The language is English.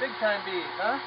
big time bees, huh?